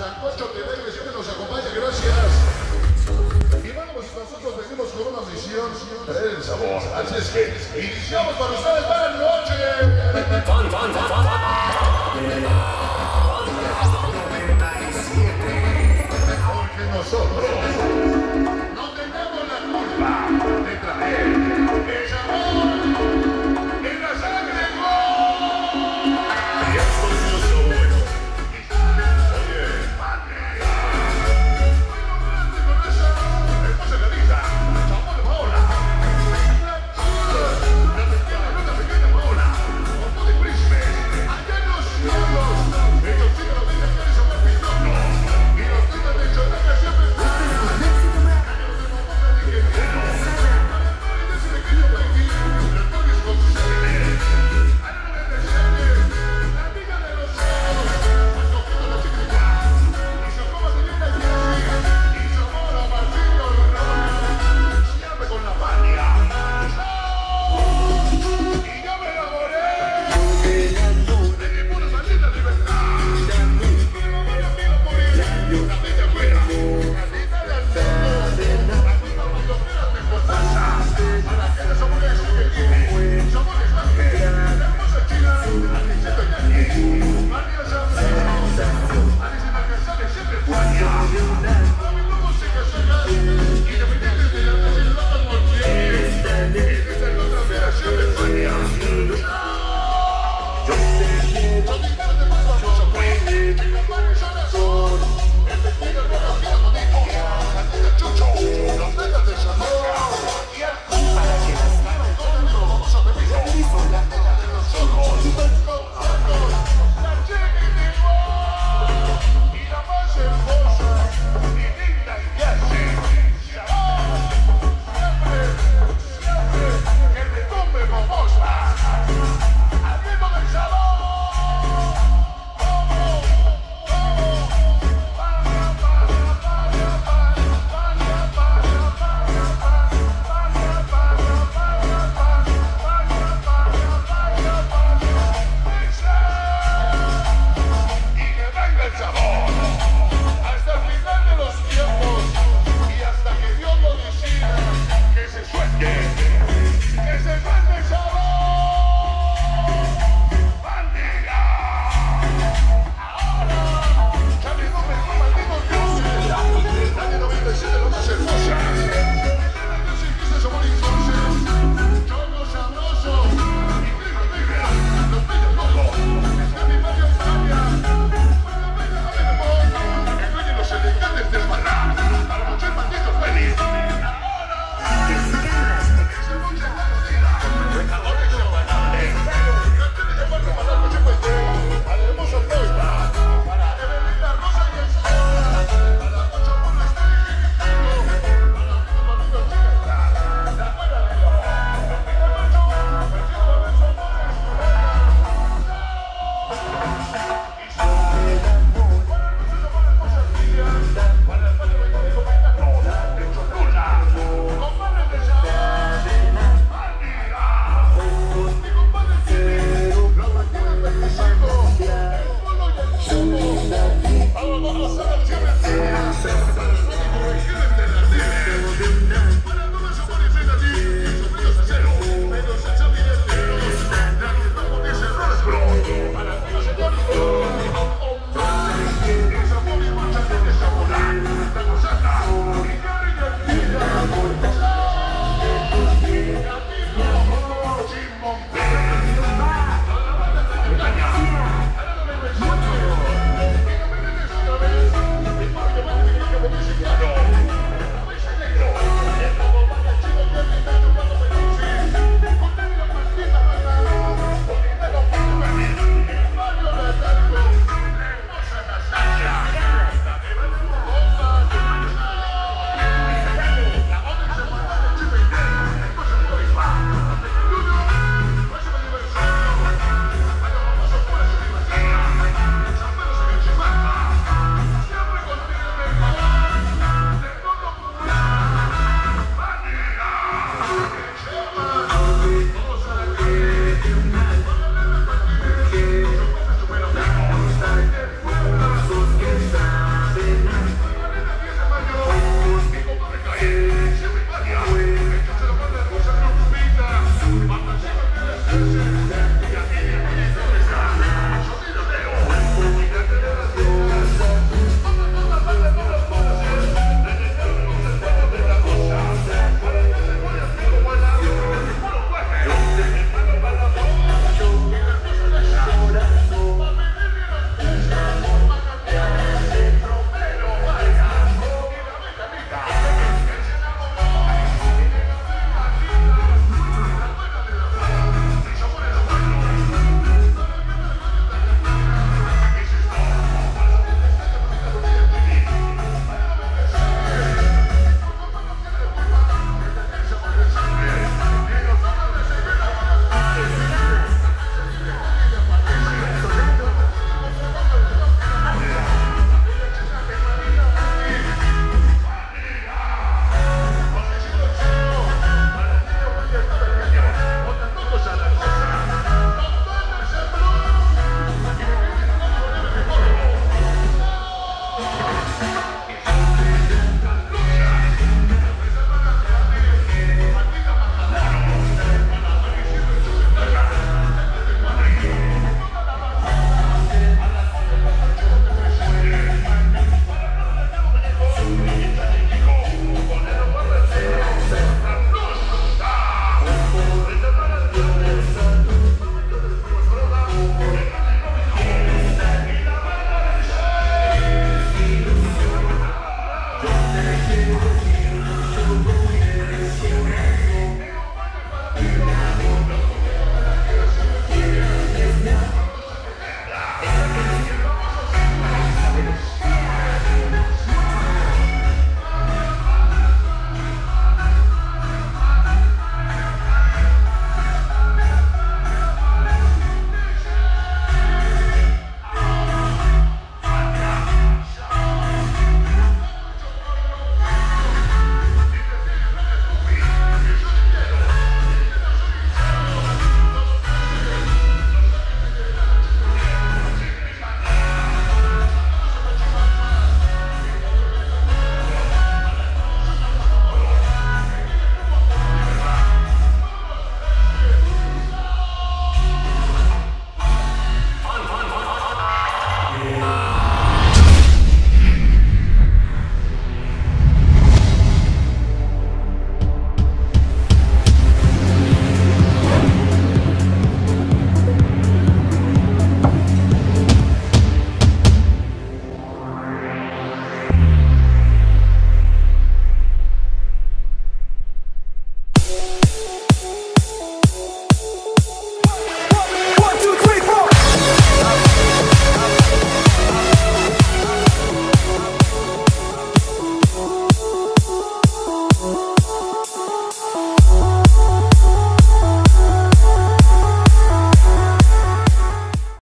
Sancocho que siempre nos acompaña, gracias. Y bueno, pues nosotros venimos con una misión, traer el sabor. Así es que iniciamos para ustedes, buenas noches. Fun.